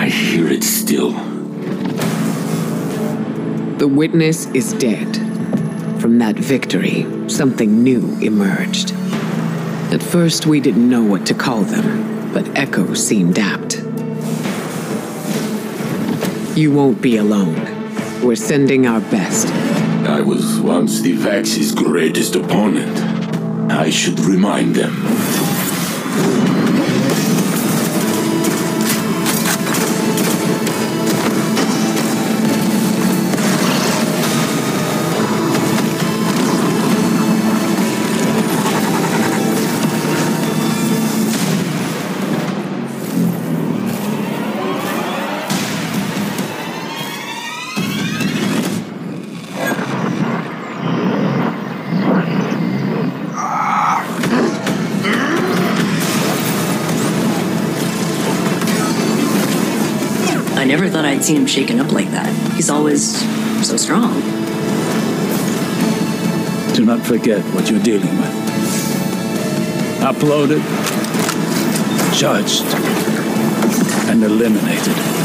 I hear it still. The witness is dead. From that victory, something new emerged. At first, we didn't know what to call them, but Echo seemed apt. You won't be alone. We're sending our best. I was once the Vex's greatest opponent. I should remind them. I never thought I'd seen him shaken up like that. He's always so strong. Do not forget what you're dealing with. Uploaded, judged, and eliminated.